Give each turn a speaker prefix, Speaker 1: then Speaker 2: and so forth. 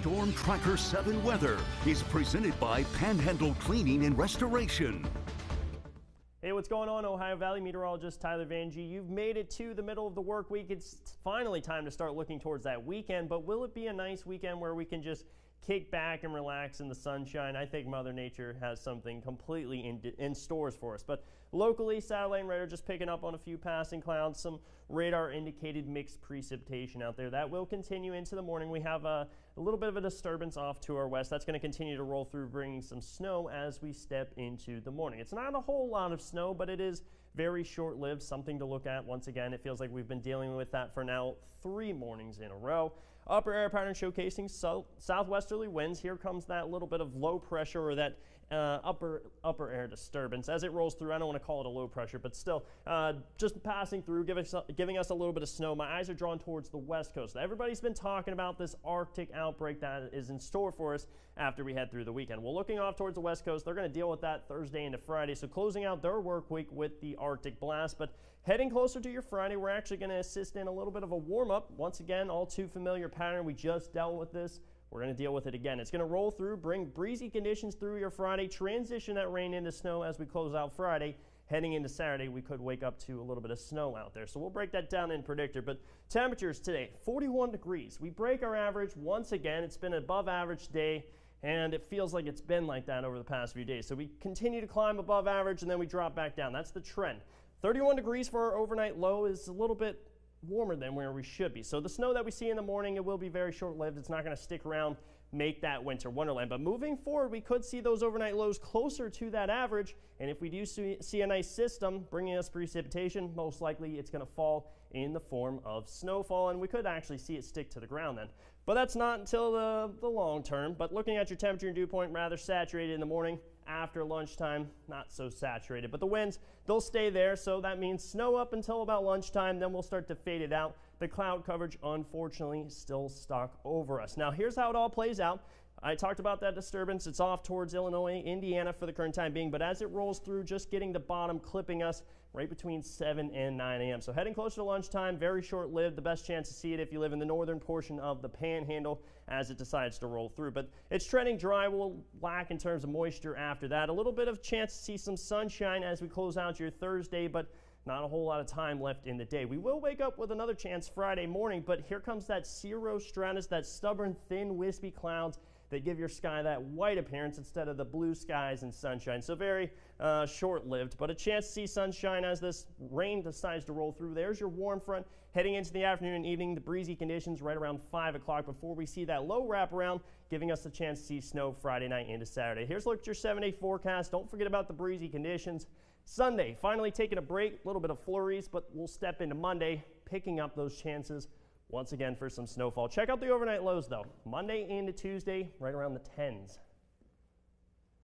Speaker 1: Storm Tracker 7 weather is presented by Panhandle Cleaning and Restoration.
Speaker 2: Hey, what's going on? Ohio Valley meteorologist Tyler Vangie. You've made it to the middle of the work week. It's finally time to start looking towards that weekend, but will it be a nice weekend where we can just kick back and relax in the sunshine. I think Mother Nature has something completely in, in stores for us. But locally, satellite and radar just picking up on a few passing clouds, some radar indicated mixed precipitation out there. That will continue into the morning. We have a, a little bit of a disturbance off to our west. That's going to continue to roll through, bringing some snow as we step into the morning. It's not a whole lot of snow, but it is very short lived, something to look at. Once again, it feels like we've been dealing with that for now three mornings in a row. Upper air pattern showcasing so, southwesterly winds. Here comes that little bit of low pressure or that uh, upper upper air disturbance as it rolls through. I don't want to call it a low pressure, but still uh, just passing through, giving us, giving us a little bit of snow. My eyes are drawn towards the west coast. Everybody's been talking about this Arctic outbreak that is in store for us after we head through the weekend. Well, looking off towards the west coast, they're going to deal with that Thursday into Friday. So closing out their work week with the Arctic blast, but heading closer to your Friday, we're actually going to assist in a little bit of a warm up. Once again, all too familiar pattern. We just dealt with this. We're going to deal with it again. It's going to roll through, bring breezy conditions through your Friday, transition that rain into snow as we close out Friday. Heading into Saturday, we could wake up to a little bit of snow out there. So we'll break that down in predictor. But temperatures today, 41 degrees. We break our average once again. It's been an above average day and it feels like it's been like that over the past few days. So we continue to climb above average and then we drop back down. That's the trend. 31 degrees for our overnight low is a little bit warmer than where we should be. So the snow that we see in the morning, it will be very short-lived. It's not going to stick around, make that winter wonderland. But moving forward, we could see those overnight lows closer to that average. And if we do see a nice system bringing us precipitation, most likely it's going to fall in the form of snowfall. And we could actually see it stick to the ground then. But that's not until the, the long term. But looking at your temperature and dew point, rather saturated in the morning, after lunchtime, not so saturated. But the winds, they'll stay there, so that means snow up until about lunchtime, then we'll start to fade it out. The cloud coverage, unfortunately, still stuck over us. Now, here's how it all plays out. I talked about that disturbance. It's off towards Illinois, Indiana for the current time being, but as it rolls through, just getting the bottom, clipping us right between 7 and 9 a.m. So heading closer to lunchtime, very short lived. The best chance to see it if you live in the northern portion of the panhandle as it decides to roll through. But it's trending dry. We'll lack in terms of moisture after that. A little bit of chance to see some sunshine as we close out your Thursday, but not a whole lot of time left in the day. We will wake up with another chance Friday morning, but here comes that cirrostratus, that stubborn, thin, wispy clouds that give your sky that white appearance instead of the blue skies and sunshine. So very uh, short-lived, but a chance to see sunshine as this rain decides to roll through. There's your warm front heading into the afternoon and evening. The breezy conditions right around 5 o'clock before we see that low wraparound, giving us a chance to see snow Friday night into Saturday. Here's a look at your seven-day forecast. Don't forget about the breezy conditions. Sunday, finally taking a break, a little bit of flurries, but we'll step into Monday, picking up those chances once again for some snowfall. Check out the overnight lows though. Monday into Tuesday, right around the 10s.